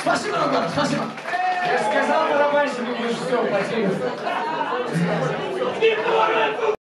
Спасибо, Роман, спасибо. Я сказал барабанщику, что все, спасибо.